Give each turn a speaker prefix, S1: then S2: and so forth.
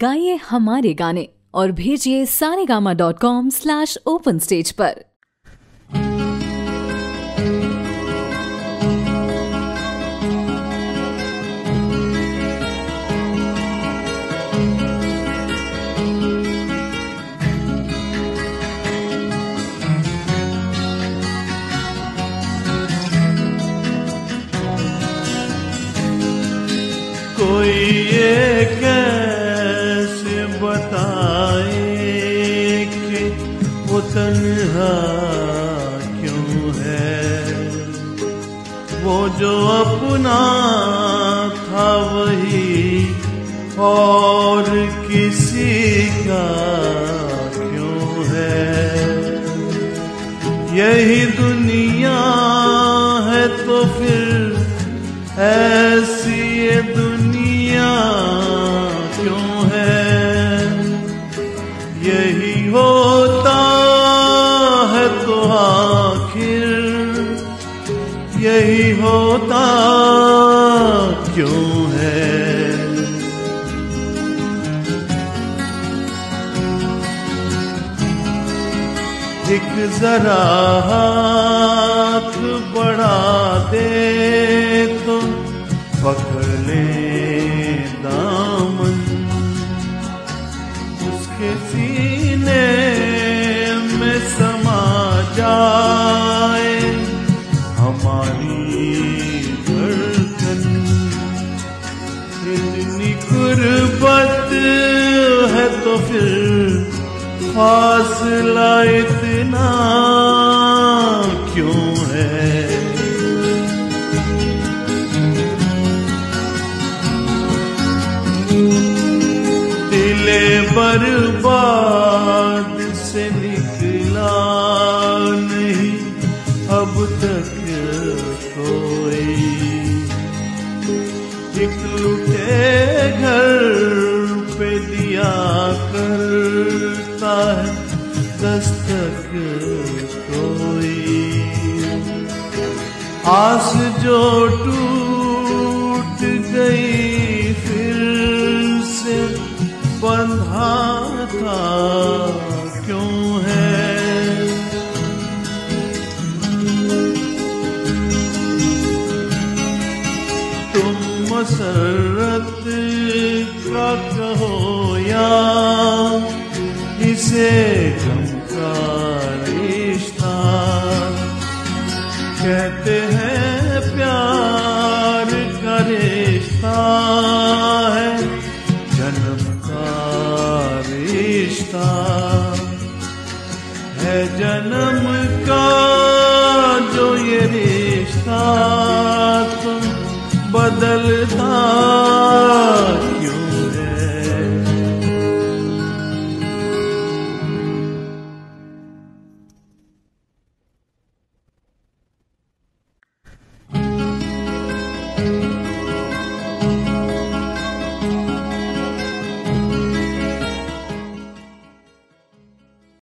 S1: گائیے ہمارے گانے اور بھیجیے Saregama dot com slash open stage پر۔
S2: کوئی وہ تنہا کیوں ہے؟ وہ جو اپنا تھا وہی اور کسی کا کیوں ہے؟ یہی دنیا ہے تو پھر ایسی دنیا یہی ہوتا کیوں ہے؟ ایک ذرا ہاتھ بڑھا دے تو پکڑ لے دامن۔ اس کے سینے تو پھر فاصلہ اتنا کیوں ہے؟ دل برباد سے نکلا نہیں اب تک۔ کوئی آس جو ٹوٹ گئی پھر سے بندھا تھا، کیوں ہے؟ تم مسرت کا کہو یا اسے غم کا رشتہ ہے جنم کا جو یہ رشتہ تم بدلتا